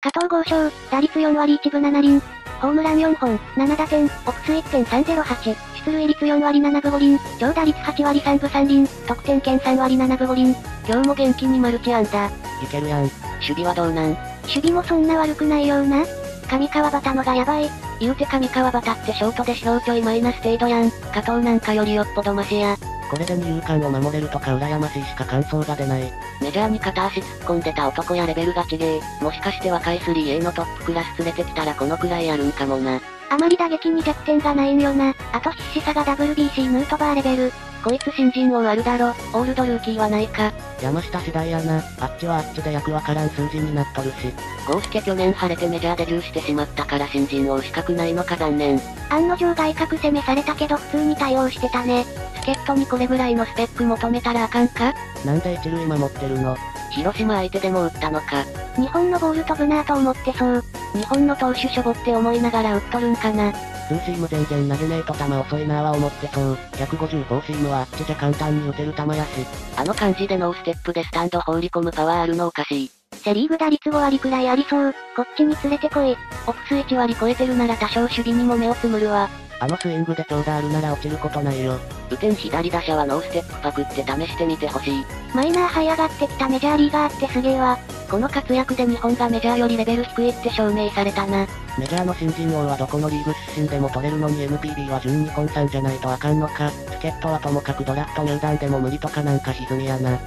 加藤豪将、打率4割1分7厘。ホームラン4本、7打点、オプス1.308、出塁率4割7分5厘、長打率8割3分3厘、得点圏3割7分5厘。今日も元気にマルチ安打。いけるやん。守備はどうなん？守備もそんな悪くないような。上川端のがやばい。言うて上川端ってショートで指標ちょいマイナス程度やん。加藤なんかよりよっぽどマシや。これで二遊間を守れるとか羨ましいしか感想が出ない。メジャーに片足突っ込んでた男やレベルが違え。もしかして若い 3A のトップクラス連れてきたらこのくらいやるんかもな。あまり打撃に弱点がないんよな。あと必死さが WBC ヌートバーレベル。こいつ新人王あるだろ、オールドルーキーはないか。山下次第やな、あっちはあっちで役わからん数字になっとるし。こうして去年晴れてメジャーデビューしてしまったから新人王資格ないのか残念。案の定外角攻めされたけど普通に対応してたね。助っ人にこれぐらいのスペック求めたらあかんか？なんで一塁守ってるの？広島相手でも打ったのか？日本のボール飛ぶなぁと思ってそう。日本の投手しょぼって思いながら打っとるんかな。ツーシーム全然投げねえと球遅いなぁは思ってそう。150フォーシームはあっちじゃ簡単に打てる球やし。あの感じでノーステップでスタンド放り込むパワーあるのおかしい。セリーグ打率5割くらいありそう。こっちに連れてこい。 OPS 1割超えてるなら多少守備にも目をつむるわ。あのスイングで長打あるなら落ちることないよ。雨天左打者はノーステップパクって試してみてほしい。マイナー這い上がってきたメジャーリーガーってすげえわ。この活躍で日本がメジャーよりレベル低いって証明されたな。メジャーの新人王はどこのリーグ出身でも取れるのに NPB は純日本産じゃないとあかんのか。助っ人はともかくドラフト入団でも無理とかなんか歪みやな。